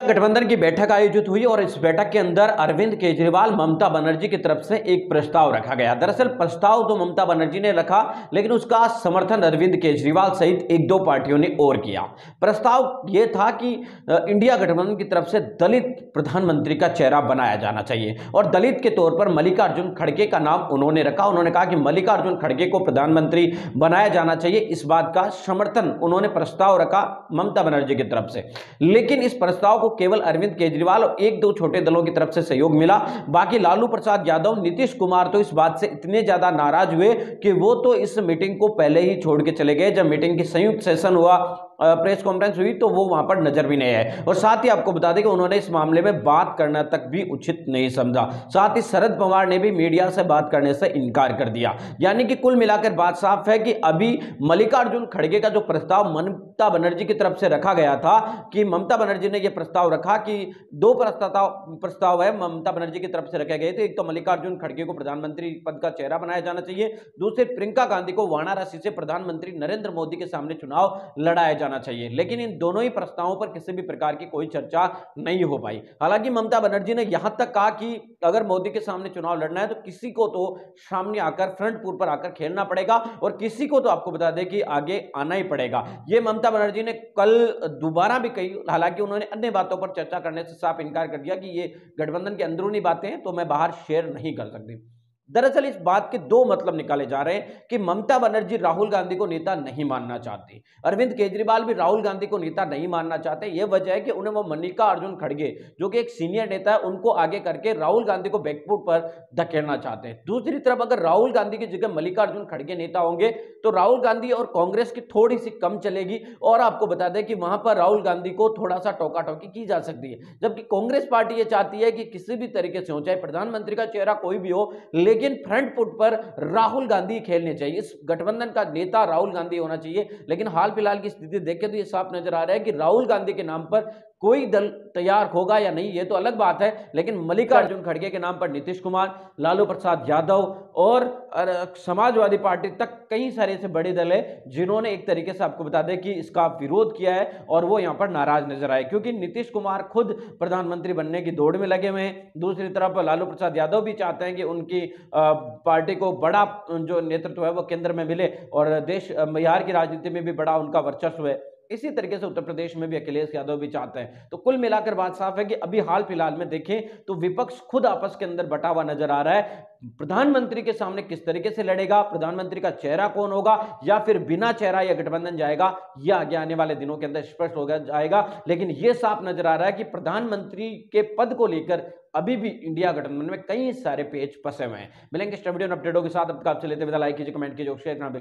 गठबंधन की बैठक आयोजित हुई और इस बैठक के अंदर अरविंद केजरीवाल, ममता बनर्जी की तरफ़ से एक प्रस्ताव रखा गया। दरअसल प्रस्ताव तो ममता बनर्जी ने रखा, लेकिन उसका समर्थन अरविंद केजरीवाल सहित एक दो पार्टियों ने और किया। प्रस्ताव यह था कि इंडिया गठबंधन की तरफ़ से दलित प्रधानमंत्री का चेहरा बनाया जाना चाहिए। और दलित के तौर पर मल्लिकार्जुन खड़गे का नाम उन्होंने रखा। उन्होंने कहा कि मल्लिकार्जुन खड़गे को प्रधानमंत्री बनाया जाना चाहिए। इस बात का समर्थन उन्होंने प्रस्ताव रखा ममता बनर्जी की तरफ़ से। लेकिन इस प्रस्ताव को केवल अरविंद केजरीवाल और एक दो छोटे दलों की तरफ़ से सहयोग मिला। बाकी लालू प्रसाद यादव, नीतीश कुमार तो इस बात से इतने ज़्यादा नाराज़ हुए कि वो तो इस मीटिंग को पहले ही छोड़ के चले गए। जब मीटिंग की संयुक्त सेशन हुआ प्रेस कॉन्फ्रेंस हुई तो वो वहाँ पर नज़र भी नहीं आए। और साथ ही आपको बता दें कि उन्होंने इस मामले में बात करना तक भी उचित नहीं समझा। साथ ही शरद पवार ने भी मीडिया से बात करने से इनकार कर दिया। यानी कि कुल मिलाकर बात साफ़ है कि अभी मल्लिकार्जुन खड़गे का जो प्रस्ताव ममता बनर्जी की तरफ़ से रखा गया था, कि ममता बनर्जी ने यह प्रस्ताव रखा कि दो प्रस्ताव प्रस्ताव है, ममता बनर्जी की तरफ़ से रखे गए थे। एक तो मल्लिकार्जुन खड़गे को प्रधानमंत्री पद का चेहरा बनाया जाना चाहिए। दूसरे प्रियंका गांधी को वाराणसी से प्रधानमंत्री नरेंद्र मोदी के सामने चुनाव लड़ाया जाना चाहिए। लेकिन इन दोनों ही प्रस्तावों पर किसी भी प्रकार की कोई चर्चा नहीं हो पाई। हालाँकि ममता बनर्जी ने यहाँ तक कहा कि अगर मोदी के सामने चुनाव लड़ना है तो किसी को तो सामने आकर, फ्रंट पुर पर आकर खेलना पड़ेगा और किसी को तो आपको बता दें कि आगे आना ही पड़ेगा। ये ममता बनर्जी ने कल दोबारा भी कही, हालाँकि उन्होंने अन्य बातों पर चर्चा करने से साफ़ इनकार कर दिया कि ये गठबंधन की अंदरूनी बातें हैं तो मैं बाहर शेयर नहीं कर सकती। दरअसल इस बात के दो मतलब निकाले जा रहे हैं कि ममता बनर्जी राहुल गांधी को नेता नहीं मानना चाहती। अरविंद केजरीवाल भी राहुल गांधी को नेता नहीं मानना चाहते। यह वजह है कि उन्हें वो मनिका अर्जुन खड़गे, जो कि एक सीनियर नेता है, उनको आगे करके राहुल गांधी को बैकफुट पर धकेलना चाहते हैं। दूसरी तरफ़ अगर राहुल गांधी की जगह मल्लिकार्जुन खड़गे नेता होंगे तो राहुल गांधी और कांग्रेस की थोड़ी सी कम चलेगी और आपको बता दें कि वहाँ पर राहुल गांधी को थोड़ा सा टोका टोकी की जा सकती है। जबकि कांग्रेस पार्टी ये चाहती है कि किसी भी तरीके से हो, चाहे प्रधानमंत्री का चेहरा कोई भी हो, लेकिन फ्रंट फुट पर राहुल गांधी खेलने चाहिए। इस गठबंधन का नेता राहुल गांधी होना चाहिए। लेकिन हाल फ़िलहाल की स्थिति देखें तो ये साफ़ नज़र आ रहा है कि राहुल गांधी के नाम पर कोई दल तैयार होगा या नहीं, ये तो अलग बात है, लेकिन मल्लिकार्जुन खड़गे के नाम पर नीतीश कुमार, लालू प्रसाद यादव और समाजवादी पार्टी तक कई सारे ऐसे बड़े दल है, जिन्होंने एक तरीके से आपको बता दें कि इसका विरोध किया है और वो यहाँ पर नाराज़ नज़र आए, क्योंकि नीतीश कुमार खुद प्रधानमंत्री बनने की दौड़ में लगे हुए हैं। दूसरी तरफ़ लालू प्रसाद यादव भी चाहते हैं कि उनकी पार्टी को बड़ा, जो नेतृत्व है वो केंद्र में मिले और देश बिहार की राजनीति में भी बड़ा उनका वर्चस्व है। इसी तरीके से उत्तर प्रदेश में भी अखिलेश यादव भी चाहते हैं। तो कुल मिलाकर बात साफ़ है कि अभी हाल फ़िलहाल में देखें तो विपक्ष खुद आपस के अंदर बटा हुआ नज़र आ रहा है। प्रधानमंत्री के सामने किस तरीके से लड़ेगा, प्रधानमंत्री का चेहरा कौन होगा, या फिर बिना चेहरा या गठबंधन जाएगा यह आगे आने वाले दिनों के अंदर स्पष्ट हो जाएगा। लेकिन यह साफ़ नज़र आ रहा है कि प्रधानमंत्री के पद को लेकर अभी भी इंडिया गठबंधन में कई सारे पेज फंसे हुए हैं। मिलेंगे स्टडियो अपडेटों के साथ। आपसे लेते हुए लाइक कीजिए, कमेंट कीजिए